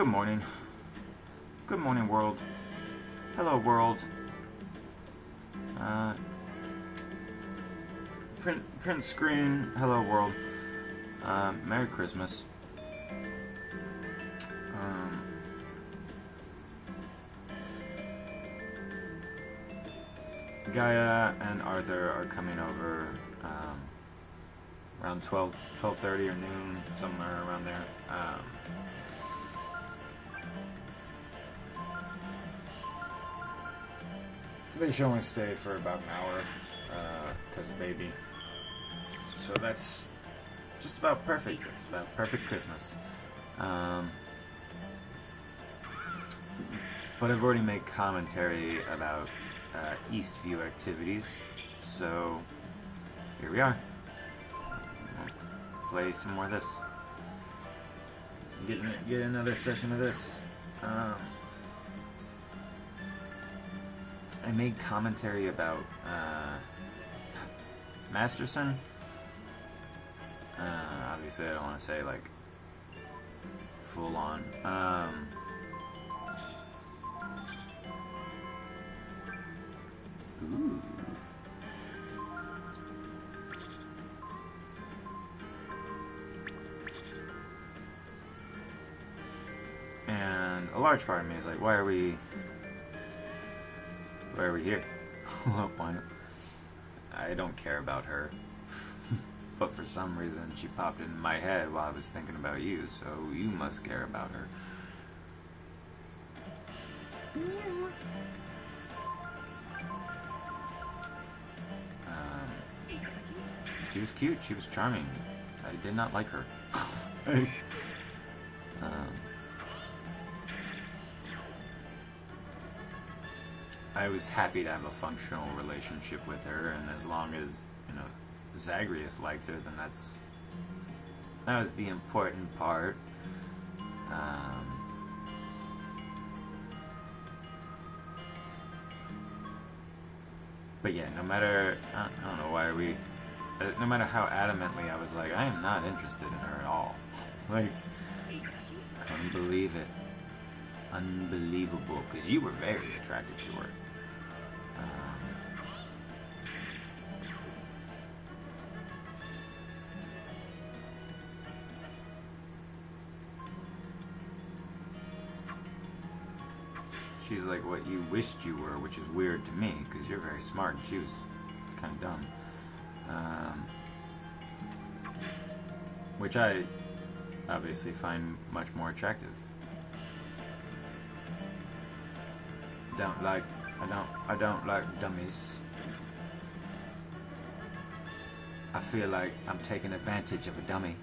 Good morning. Good morning, world. Hello, world. Uh, print, print screen. Hello, world. Uh, Merry Christmas. Um, Gaia and Arthur are coming over um, around 12, 12.30 or noon, somewhere around there. Um, they should only stay for about an hour because of baby. So that's just about perfect. It's about perfect Christmas. Um, but I've already made commentary about uh, Eastview activities, so here we are. We'll play some more of this. Get, get another session of this. Um, I made commentary about uh, Masterson. Uh, obviously, I don't want to say like full on. Um, ooh. And a large part of me is like, why are we why are we here? Why not? I don't care about her. but for some reason, she popped in my head while I was thinking about you, so you must care about her. Um, she was cute. She was charming. I did not like her. I was happy to have a functional relationship with her, and as long as you know Zagreus liked her, then that's that was the important part. Um, but yeah, no matter I don't know why we, uh, no matter how adamantly I was like, I am not interested in her at all. like, couldn't believe it unbelievable because you were very attracted to her. She's like what you wished you were, which is weird to me because you're very smart and she was kind of dumb. Um, which I obviously find much more attractive. don't like I don't I don't like dummies. I feel like I'm taking advantage of a dummy.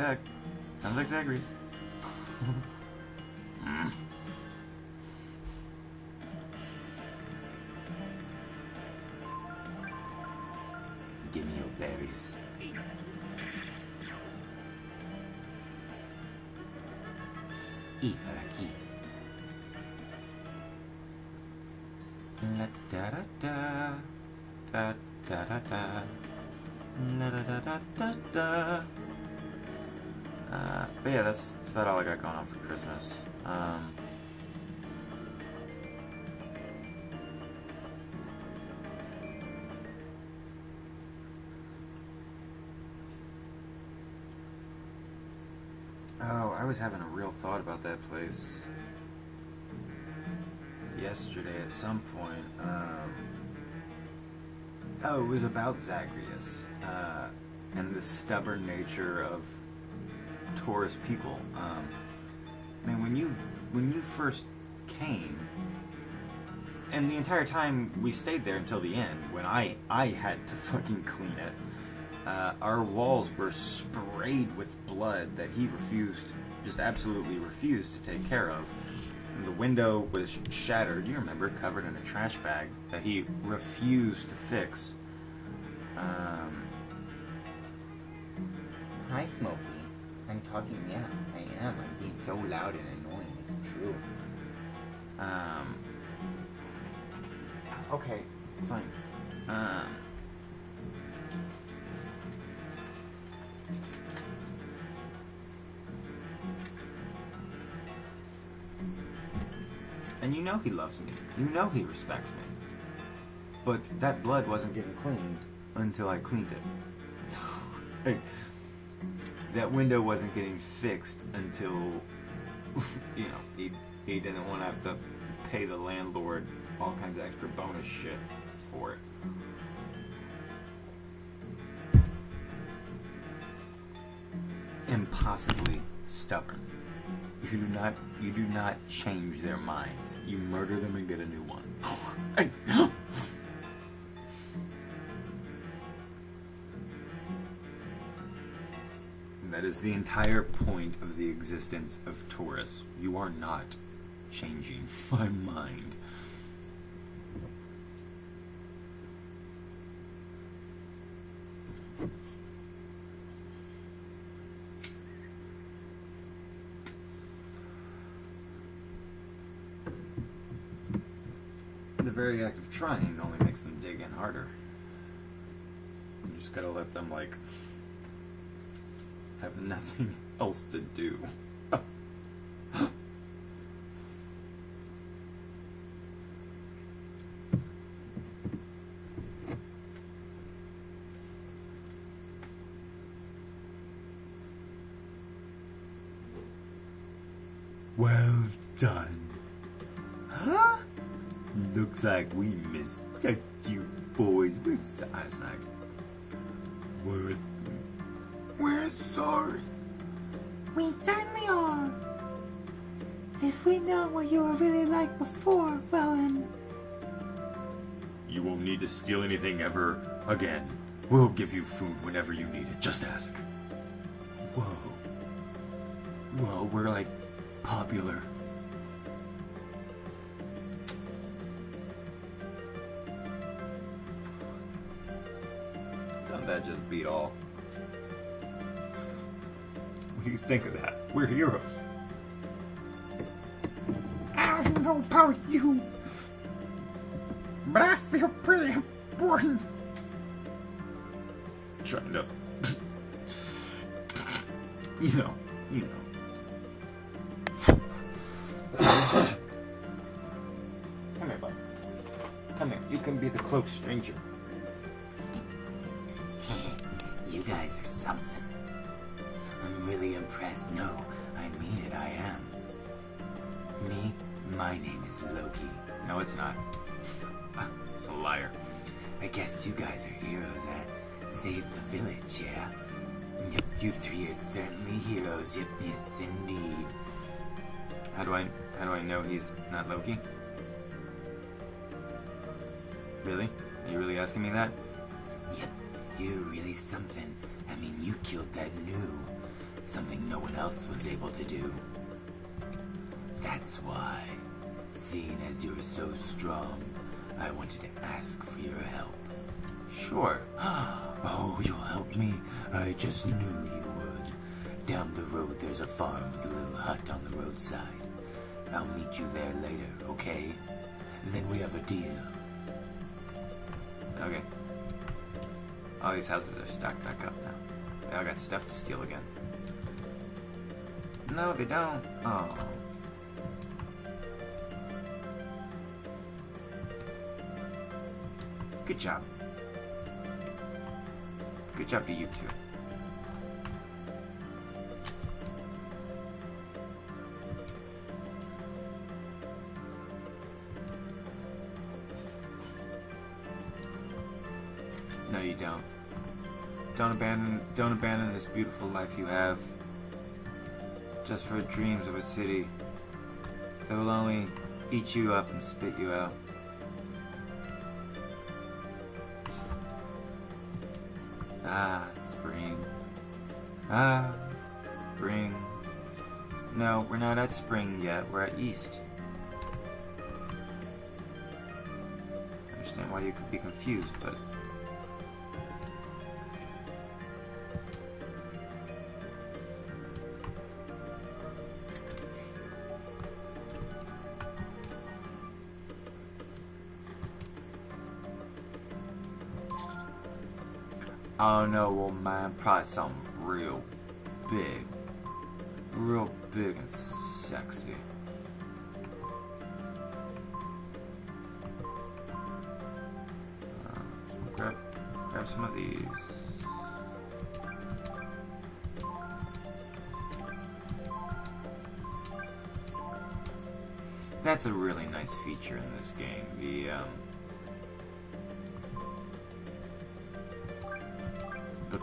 Zach. Sounds like Zachary. Yeah, that's, that's about all I got going on for Christmas. Um, Oh, I was having a real thought about that place yesterday at some point. Um, oh, it was about Zagreus uh, and the stubborn nature of Taurus people. Um, I mean, when you when you first came, and the entire time we stayed there until the end, when I I had to fucking clean it. Uh, our walls were sprayed with blood that he refused, just absolutely refused to take care of. And the window was shattered, you remember, covered in a trash bag that he refused to fix. Um, Hi, Smokey. I'm talking, yeah, I am. I'm being so loud and annoying, it's true. Um, okay, fine. Um, and you know he loves me. You know he respects me. But that blood wasn't getting cleaned until I cleaned it. Hey, that window wasn't getting fixed until, you know, he, he didn't want to have to pay the landlord all kinds of extra bonus shit for it. Impossibly stubborn. You do not you do not change their minds. You murder them and get a new one. that is the entire point of the existence of Taurus. You are not changing my mind. The very act of trying only makes them dig in harder. You just gotta let them, like, have nothing else to do. well done. Huh? Looks like we missed you boys. We're we're sorry. We certainly are. If we know what you were really like before, well then, You won't need to steal anything ever again. We'll give you food whenever you need it. Just ask. Whoa. Whoa, we're like popular. Doesn't that just beat all? What do you think of that? We're heroes. I don't know about you, but I feel pretty important. Trying to. you know, you know. Come here, bud. Come here. You can be the cloaked stranger. You guys are something. No, I mean it, I am. Me, my name is Loki. No, it's not. It's a liar. I guess you guys are heroes that saved the village, yeah? Yep, you three are certainly heroes. Yep, yes, indeed. How do I how do I know he's not Loki? Really? Are you really asking me that? Yep, you're really something. I mean, you killed that Nue. Something no one else was able to do. That's why, seeing as you're so strong, I wanted to ask for your help. Sure. Oh, you'll help me? I just knew you would. Down the road, there's a farm with a little hut on the roadside. I'll meet you there later, okay? Then we have a deal. Okay. All these houses are stacked back up now. They all got stuff to steal again. No, they don't. Oh. Good job. Good job to you two. No, you don't. Don't abandon don't abandon this beautiful life you have just for dreams of a city that will only eat you up and spit you out. Ah, spring. Ah, spring. No, we're not at spring yet. We're at east. I understand why you could be confused, but Oh no, well man, probably something real big. Real big and sexy. Uh, grab, grab some of these. That's a really nice feature in this game. The um,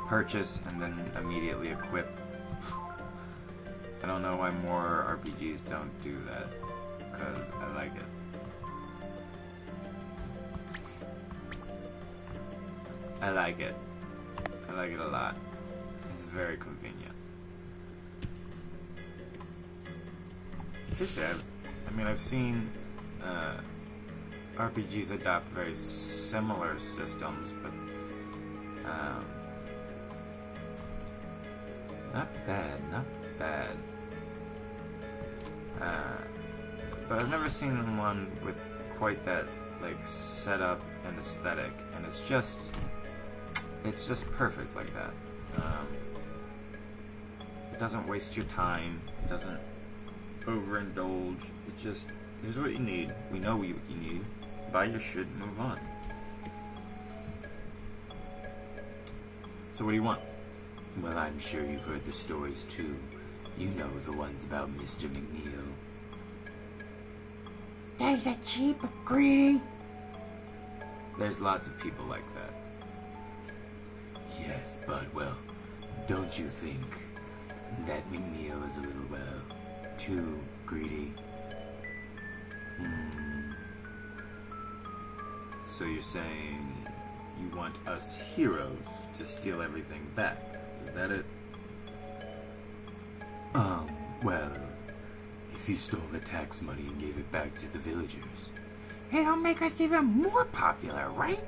purchase and then immediately equip. I don't know why more RPGs don't do that, because I like it. I like it. I like it a lot. It's very convenient. Seriously, I've, I mean, I've seen uh, RPGs adopt very similar systems, but um, not bad, not bad. Uh, but I've never seen one with quite that like setup and aesthetic, and it's just it's just perfect like that. Um, it doesn't waste your time. It doesn't overindulge. It just here's what you need. We know what you need. Buy your shit and move on. So what do you want? Well, I'm sure you've heard the stories too. You know the ones about Mr. McNeil. There's a cheap greedy. There's lots of people like that. Yes, but well, don't you think that McNeil is a little, well, too greedy? Hmm. So you're saying you want us heroes to steal everything back? Is that it? Um, well, if you stole the tax money and gave it back to the villagers, It'll make us even more popular, right?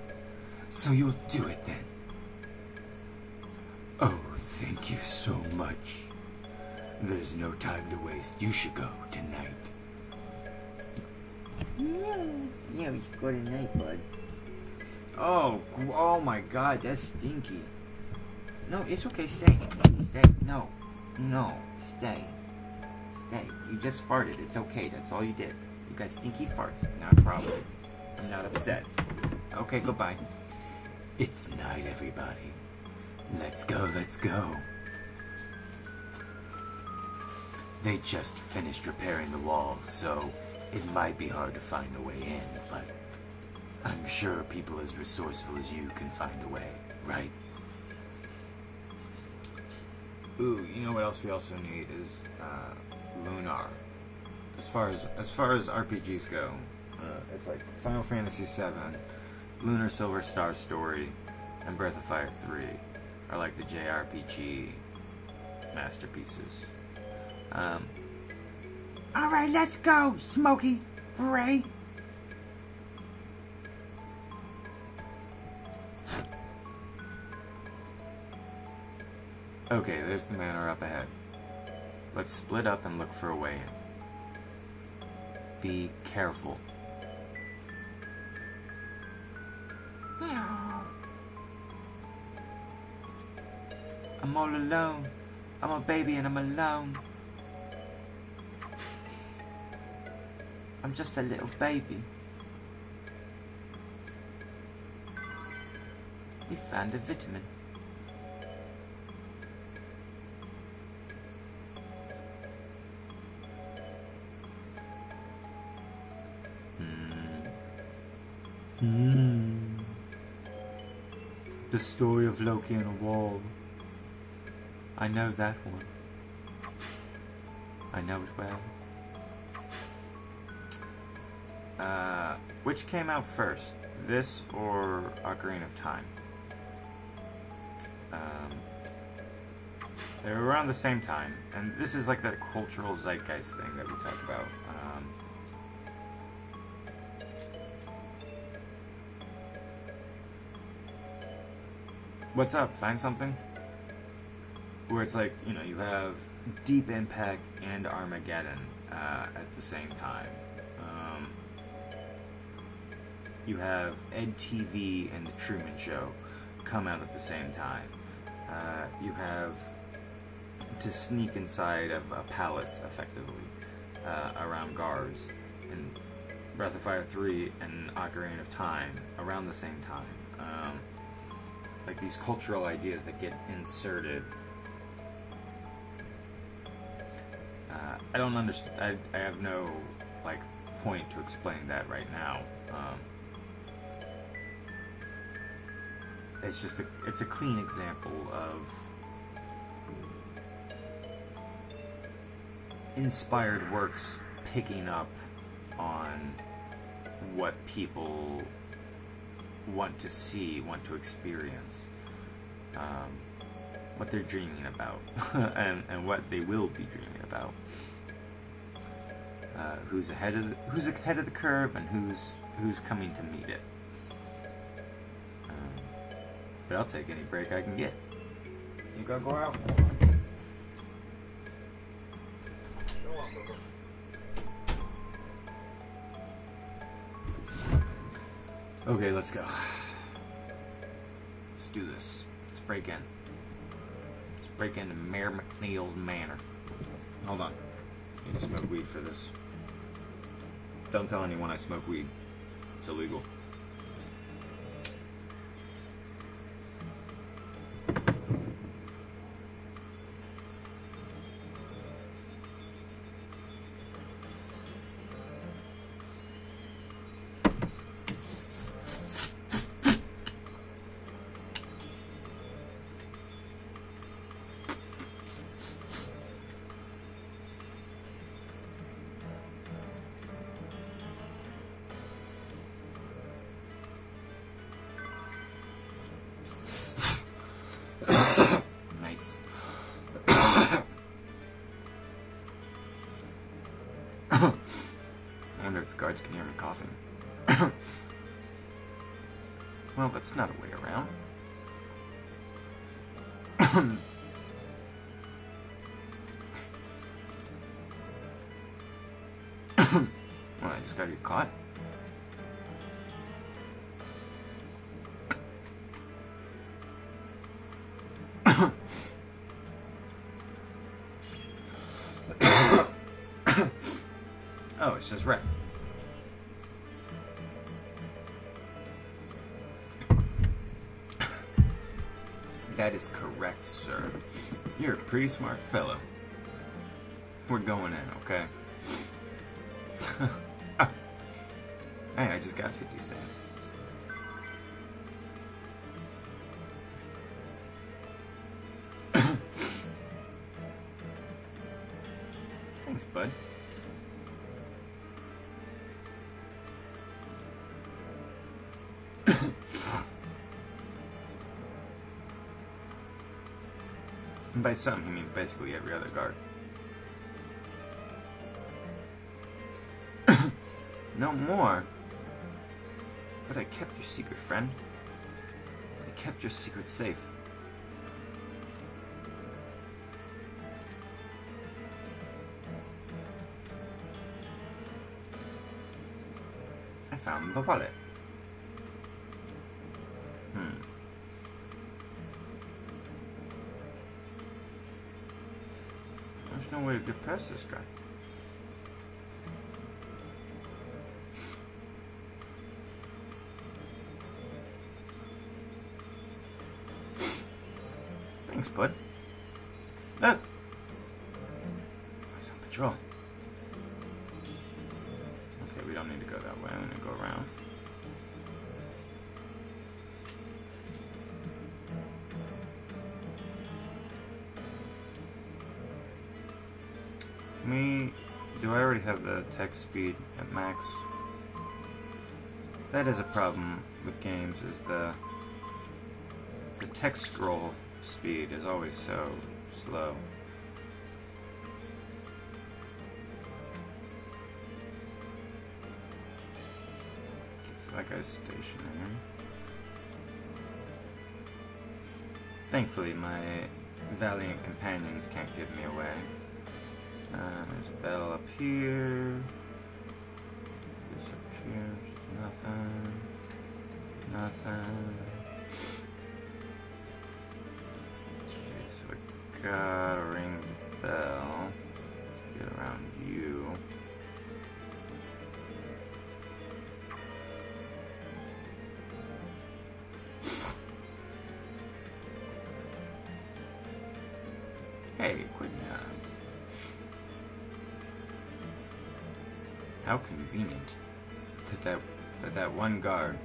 so you'll do it then. Oh, thank you so much. There's no time to waste. You should go tonight. Yeah, we should go tonight, bud. Oh, oh my God, that's stinky. No, it's okay. Stay. Stay. No. No. Stay. Stay. You just farted. It's okay. That's all you did. You got stinky farts. Not a problem. I'm not upset. Okay, goodbye. It's night, everybody. Let's go, let's go. They just finished repairing the wall, so it might be hard to find a way in, but I'm sure people as resourceful as you can find a way, right? Ooh, you know what else we also need is uh, Lunar. As far as as far as RPGs go, uh, it's like Final Fantasy VII, Lunar Silver Star Story, and Breath of Fire 3 are like the JRPG masterpieces. Um, All right, let's go, Smokey. Ray. Okay, there's the manor up ahead. Let's split up and look for a way in. Be careful. I'm all alone. I'm a baby and I'm alone. I'm just a little baby. We found a vitamin. The story of Loki and a wall. I know that one. I know it well. Uh, which came out first, this or A Ocarina of Time? Um, they were around the same time, and this is like that cultural zeitgeist thing that we talk about. What's up? Find something? Where it's like, you know, you have Deep Impact and Armageddon uh, at the same time. Um, you have Ed TV and The Truman Show come out at the same time. Uh, you have to sneak inside of a palace, effectively, uh, around guards in Breath of Fire 3 and Ocarina of Time around the same time. Um, like these cultural ideas that get inserted. Uh, I don't understand. I, I have no like point to explain that right now. Um, it's just a it's a clean example of inspired works picking up on what people want to see, want to experience, um, what they're dreaming about, and, and what they will be dreaming about. Uh, who's ahead of the, who's ahead of the curve and who's who's coming to meet it. Um, but I'll take any break I can get. You gotta go out. Okay, let's go. Let's do this. Let's break in. Let's break into Mayor McNeil's manor. Hold on. I need to smoke weed for this. Don't tell anyone I smoke weed. It's illegal. Well, that's not a way around. well, I just gotta get caught. Oh, it says red. That is correct, sir. You're a pretty smart fellow. We're going in, okay? And by some, he means basically every other guard. no more. But I kept your secret, friend. I kept your secret safe. I found the wallet. Past this guy. Text speed at max? That is a problem with games. Is the the text scroll speed is always so slow. So that guy's stationary. Thankfully, my valiant companions can't give me away. Uh, there's a bell up here. Disappears. Nothing. Nothing. Okay, so we gotta ring the bell. Get around you. Hey, quick. How convenient that that, that that one guard,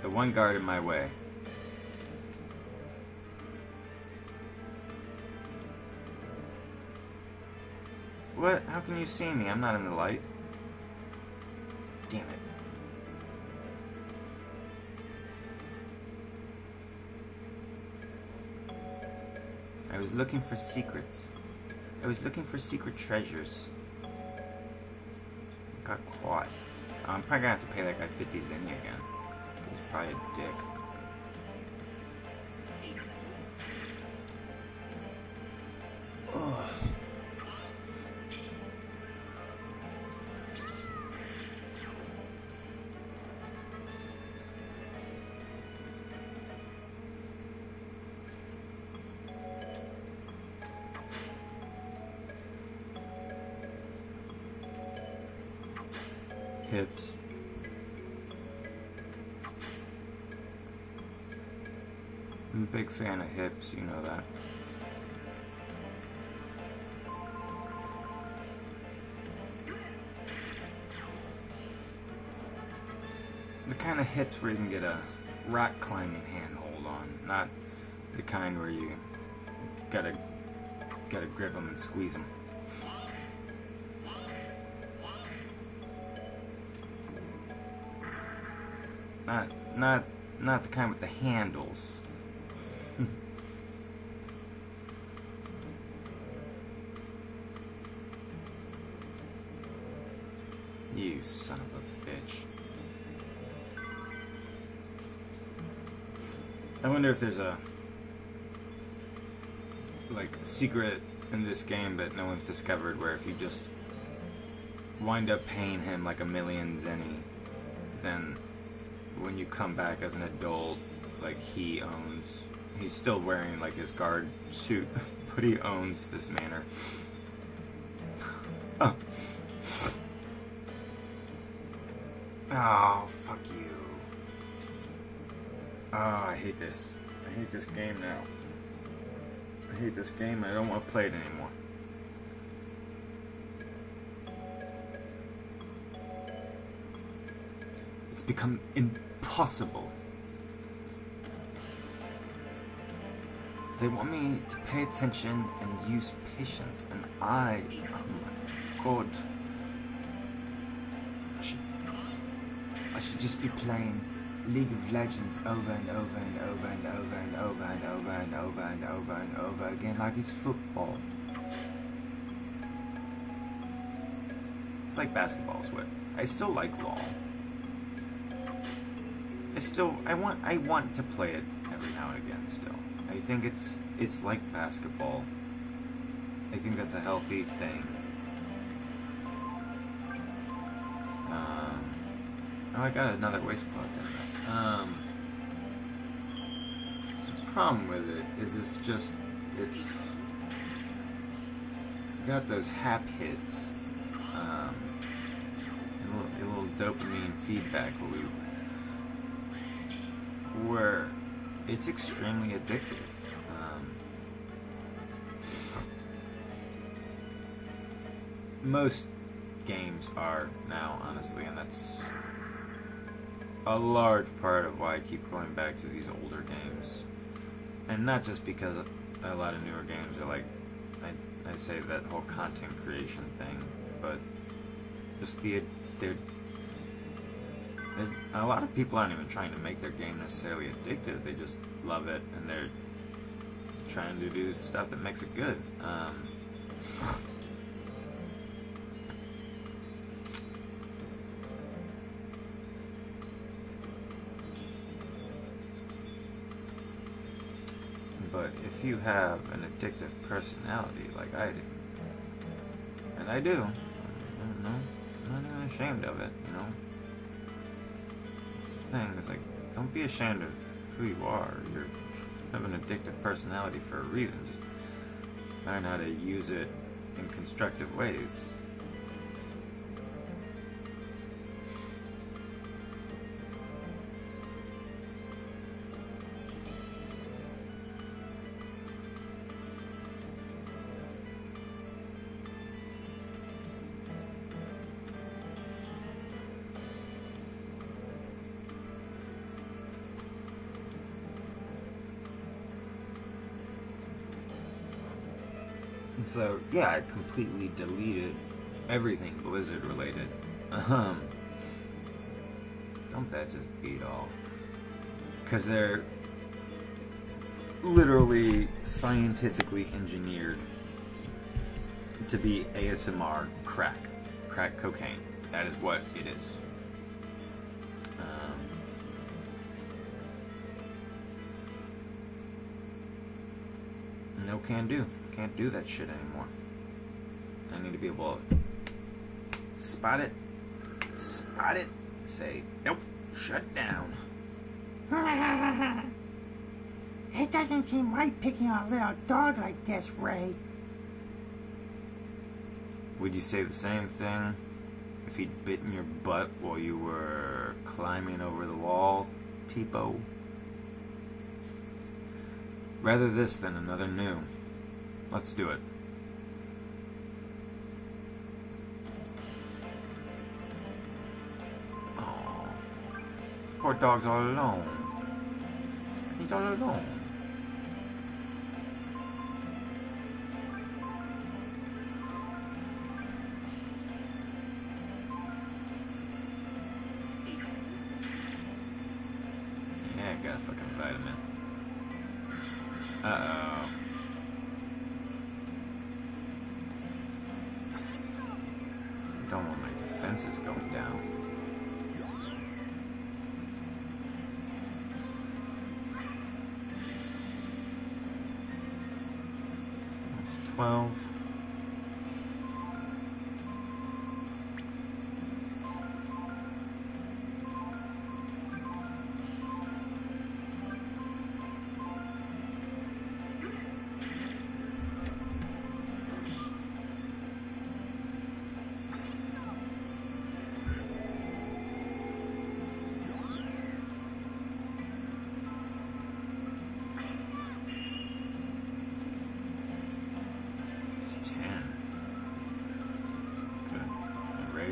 the one guard in my way. What? How can you see me? I'm not in the light. Damn it. I was looking for secrets. I was looking for secret treasures. Got caught. I'm probably gonna have to pay that guy 50 zenny again. He's probably a dick. Hips. I'm a big fan of hips, you know that. The kind of hips where you can get a rock climbing handhold on, not the kind where you gotta gotta grip them and squeeze them. Not not the kind with the handles. you son of a bitch. I wonder if there's a like secret in this game that no one's discovered where if you just wind up paying him like a million zenny, then when you come back as an adult, like he owns, he's still wearing like his guard suit, but he owns this manor. oh. oh, fuck you. Oh, I hate this. I hate this game now. I hate this game. I don't want to play it anymore. Become impossible. They want me to pay attention and use patience, and I, oh my god, I should, I should just be playing League of Legends over and over and over and over and over and over and over and over and over again like it's football. It's like basketball is what I still like LOL. I still I want I want to play it every now and again still. I think it's it's like basketball. I think that's a healthy thing. Um, oh, I got another waste plug in there. Um, the problem with it is it's just it's got those hap hits, um, a little, a little dopamine feedback loop where it's extremely addictive. Um, most games are now, honestly, and that's a large part of why I keep going back to these older games. And not just because a lot of newer games are like, I, I say that whole content creation thing, but just the, it, a lot of people aren't even trying to make their game necessarily addictive. They just love it and they're trying to do stuff that makes it good. Um, but if you have an addictive personality like I do, and I do, I don't know, I'm not even ashamed of it, you know thing. It's like, don't be ashamed of who you are. You have an addictive personality for a reason. Just learn how to use it in constructive ways. So, yeah, I completely deleted everything Blizzard related. Um, don't that just beat all? Because they're literally scientifically engineered to be ASMR crack, crack cocaine. That is what it is. Um, no can do. Can't do that shit anymore. I need to be able to spot it, spot it, say, nope, shut down. It doesn't seem right picking on a little dog like this, Rei. Would you say the same thing if he'd bitten your butt while you were climbing over the wall, Teepo? Rather this than another Nue. Let's do it. Aw. Poor dog's all alone. He's all alone.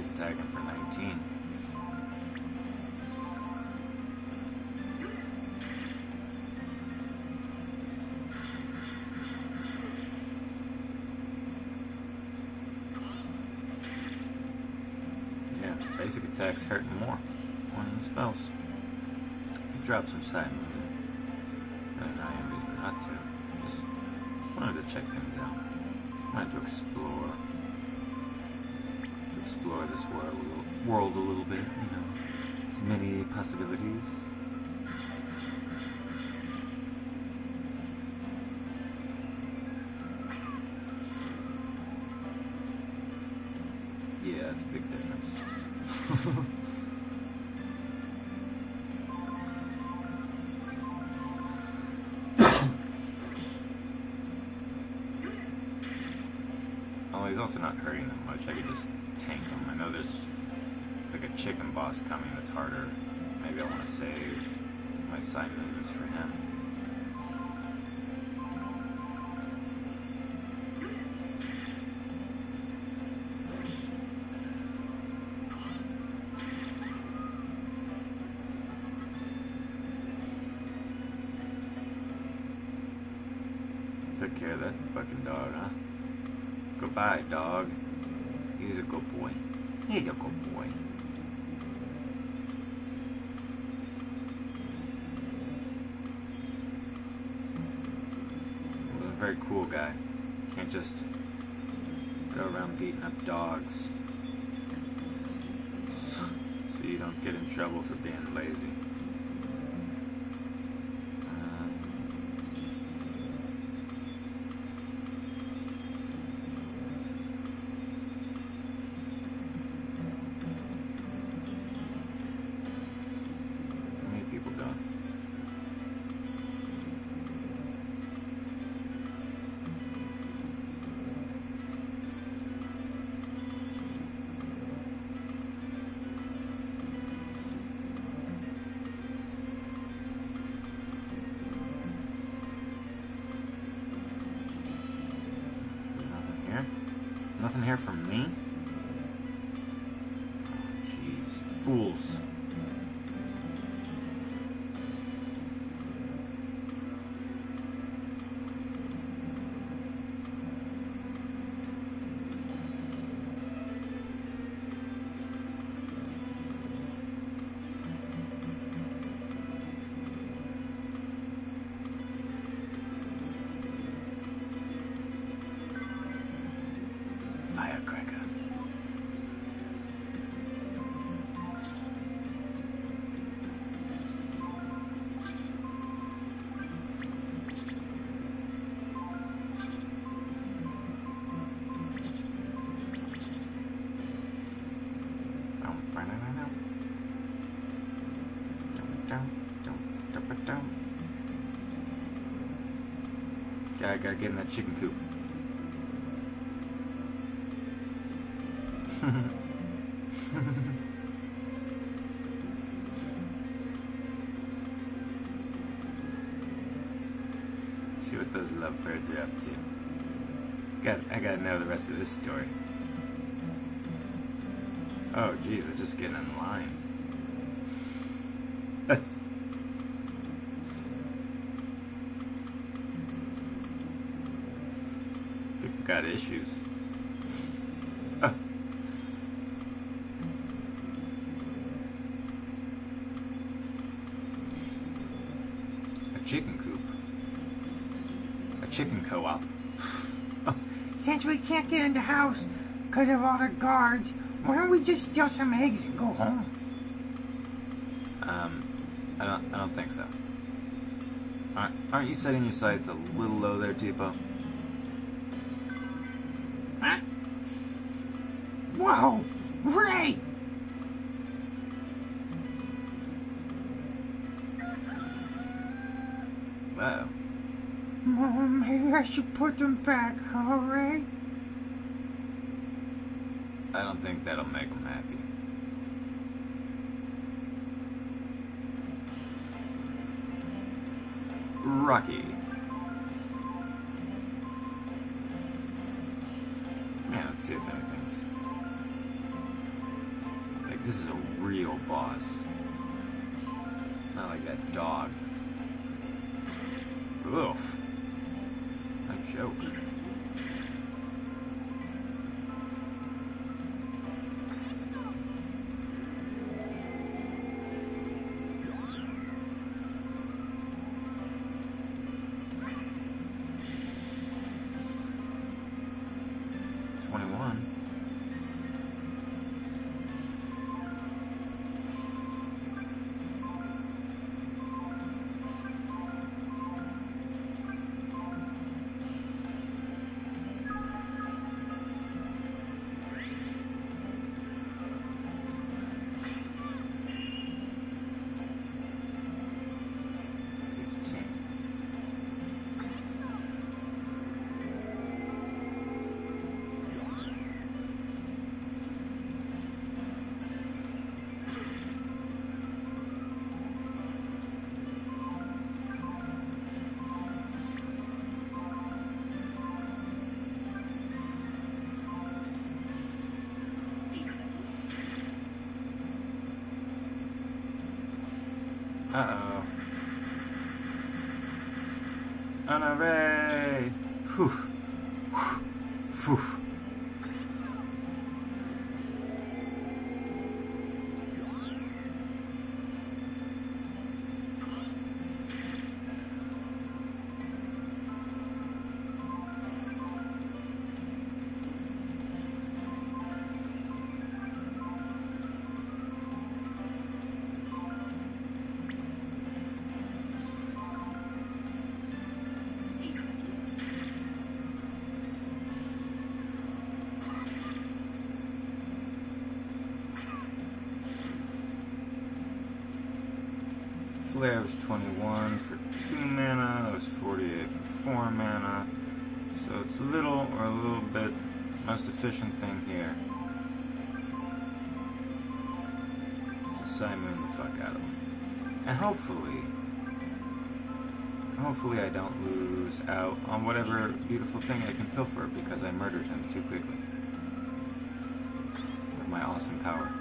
Rei's attacking for 19. Yeah, basic attacks hurting more. One of the spells. He dropped some side movement. Really not reason not to. Just wanted to check things out. Wanted to explore. Explore this world world a little bit, you know. Its many possibilities. Yeah, it's a big difference. Oh, he's also not hurting that much. I could just tank him. I know there's like a chicken boss coming that's harder. Maybe I want to save my side movements for him. Took care of that fucking dog, huh? Goodbye, dog. He's a good boy. He's a good boy. He was a very cool guy. Can't just go around beating up dogs. So you don't get in trouble for being lazy. I gotta get in that chicken coop. See what those lovebirds are up to. Got, I gotta know the rest of this story. Oh, geez, it's just getting in line. That's. People got issues. A chicken coop. A chicken co-op. Since we can't get in the house because of all the guards, why don't we just steal some eggs and go home? Um, I don't, I don't think so. Aren't, aren't you setting your sights a little low there, Teepo? Huh? Whoa! Rei! Wow. Oh, maybe I should put them back, huh, Rei? I don't think that'll make them happy. Rocky. Oof. A joke. Uh-oh. Honoré! Flare was 21 for 2 mana, that was 48 for 4 mana. So it's a little or a little bit most efficient thing here. To Simon the fuck out of him. And hopefully, hopefully I don't lose out on whatever beautiful thing I can pilfer because I murdered him too quickly. With my awesome power.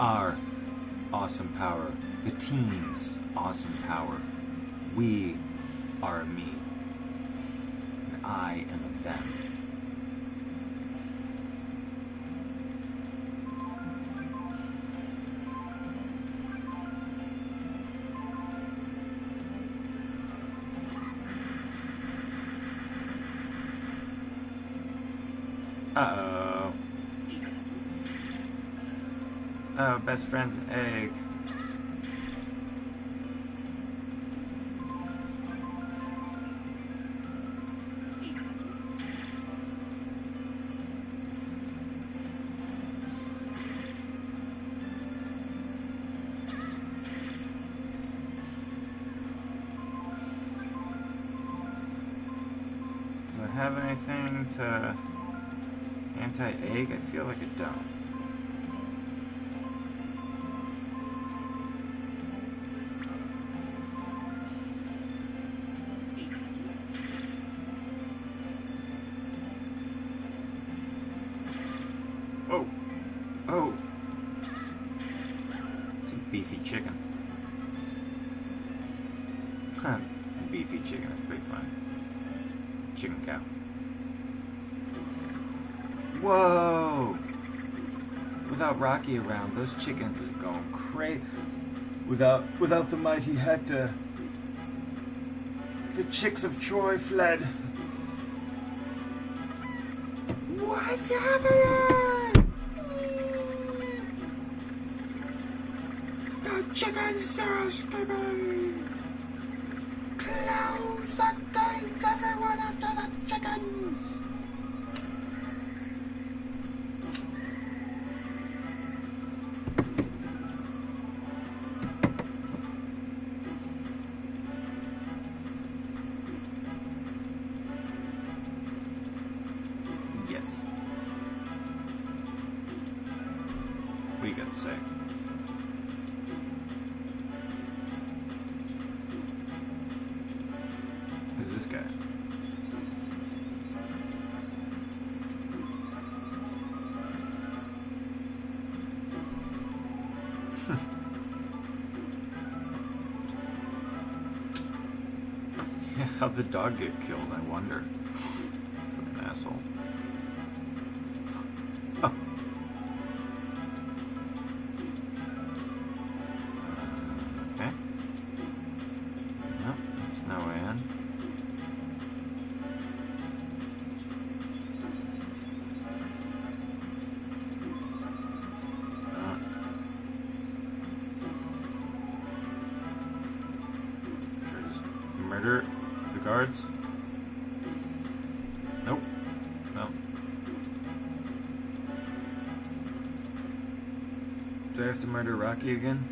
Our awesome power. The team's awesome power. We are a me. And I am a them. Best friend's egg. Do I have anything to anti-egg? I feel like I don't. Huh. Beefy chicken, that's pretty funny. Chicken cow. Whoa! Without Rocky around, those chickens are going crazy. Without, without the mighty Hector, the chicks of Troy fled. What's happening? The chickens are escaping. Close how'd the dog get killed, I wonder. Fucking asshole. Oh. Okay. No, that's no way in. Uh. Just murder guards? Nope. No. Do I have to murder Rocky again?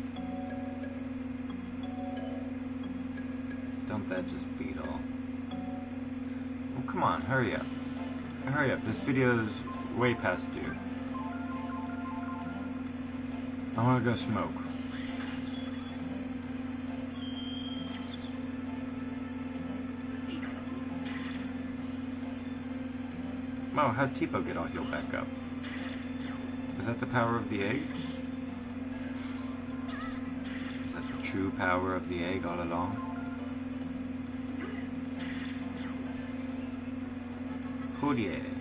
Don't that just beat all? Well, come on, hurry up. Hurry up, this video's way past due. I wanna go smoke. Oh, how'd Teepo get all healed back up? Is that the power of the egg? Is that the true power of the egg all along? Hootie.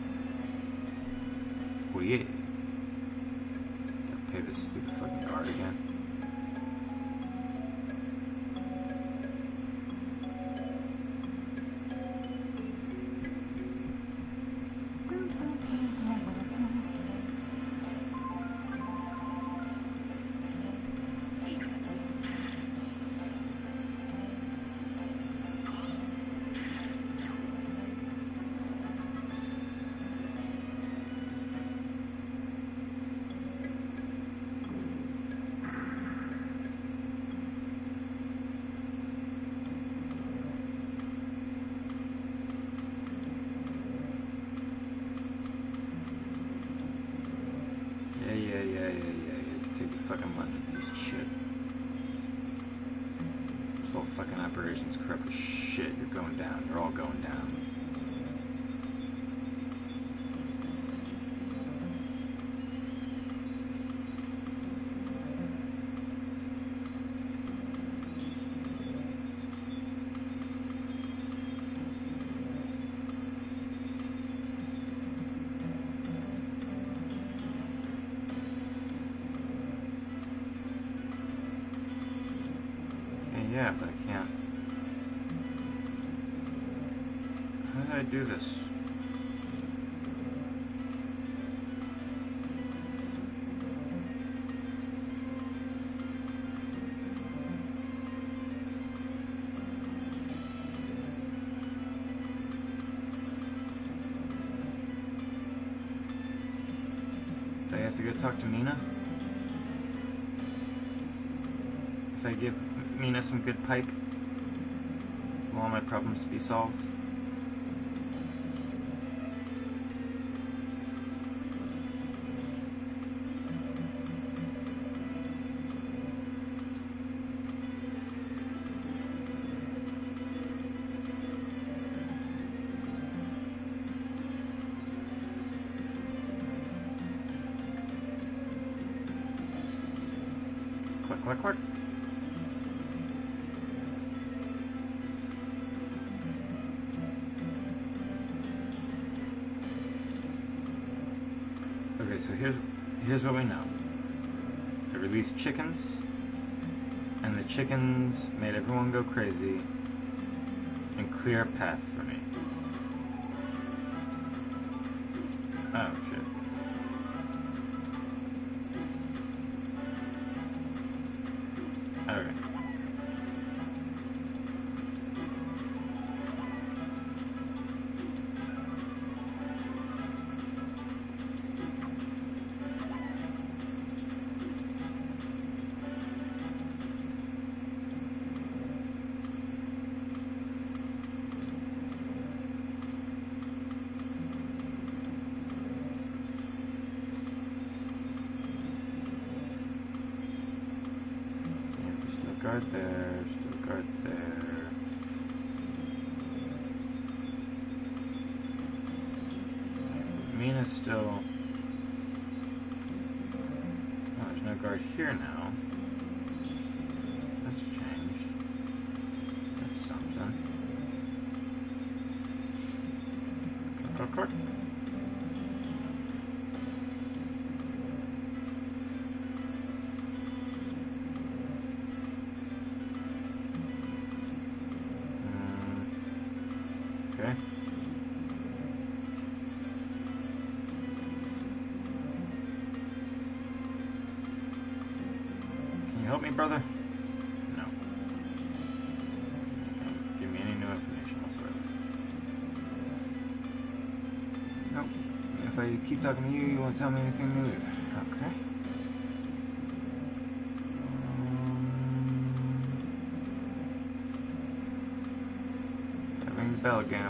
It's corrupt as shit. You're going down. You're all going down. yeah, but do this? Do I have to go talk to Mina? If I give Mina some good pipe, will all my problems be solved? Click, click. Okay, so here's here's what we know. I released chickens, and the chickens made everyone go crazy and clear a path for me. Oh shit. Guard here now. Brother? No. Don't give me any new information whatsoever. Nope. If I keep talking to you, you won't tell me anything new either. Okay. Um, the bell again.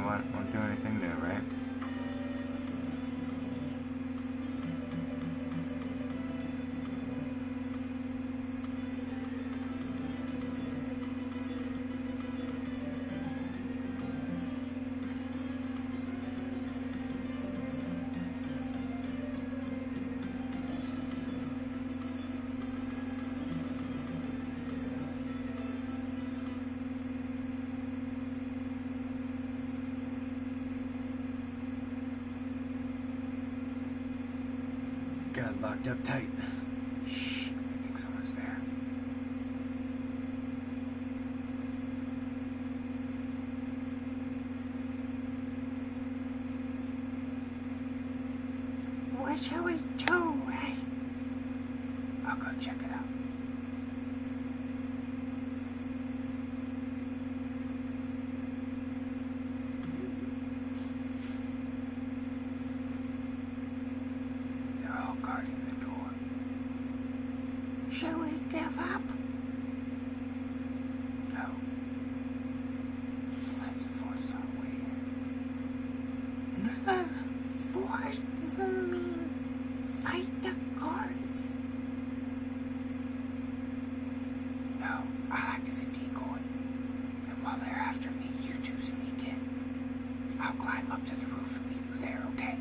Tight. Shh. I think someone's there. What shall we do, Rei? I'll go check it out. They're all guarding the door. Shall we give up? No. Let's force our way in. Uh, force? You mean fight the guards? No, I act as a decoy. And while they're after me, you two sneak in. I'll climb up to the roof and meet you there, okay?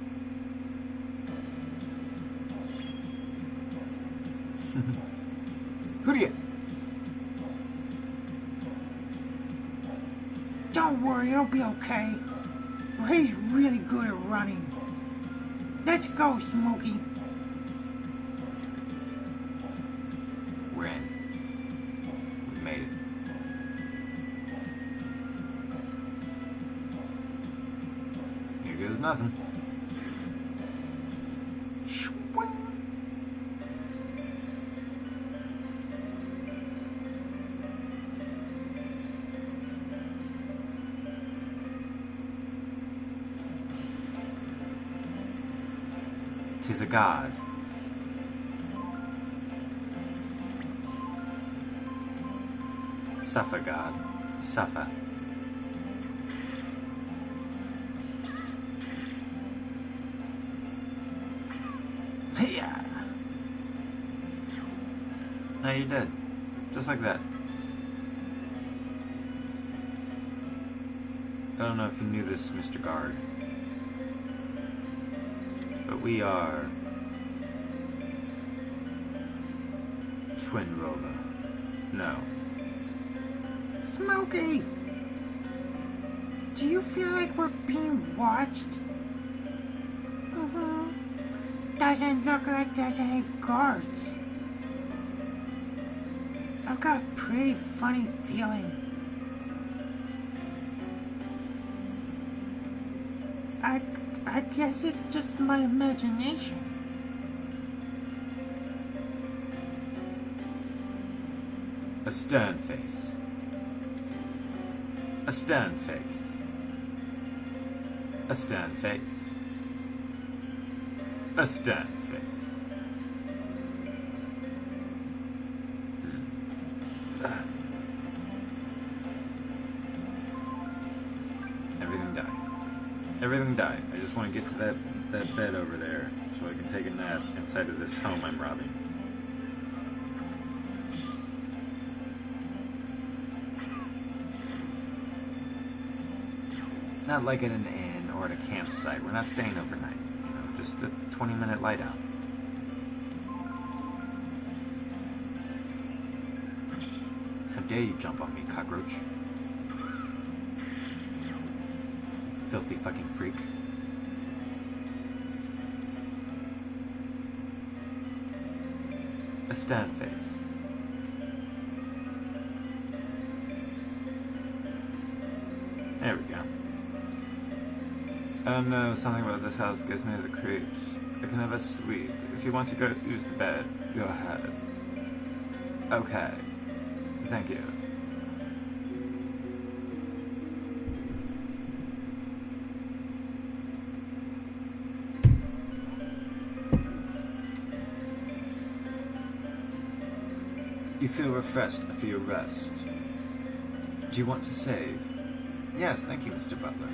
Who do you? Don't worry, it'll be okay. He's really good at running. Let's go, Smokey. Tis a god. Suffer, God. Suffer. Yeah. Now you're dead. Just like that. I don't know if you knew this, Mr. Guard. But we are Twin Rover. No. Smokey! Do you feel like we're being watched? Mm-hmm. Doesn't look like there's any guards. I've got a pretty funny feeling. I, guess it's just my imagination. A stern face. A stern face. A stern face. A stern face. Everything died. I just want to get to that, that bed over there so I can take a nap inside of this home I'm robbing. It's not like at an inn or at a campsite. We're not staying overnight. You know, just a 20 minute lie down. How dare you jump on me, cockroach? Filthy fucking freak. A stern face. There we go. Oh don't something about this house gives me the creeps. I can never sleep. If you want to go use the bed, go ahead. Okay. Thank you. Feel refreshed after your rest. Do you want to save? Yes, thank you, Mr. Butler.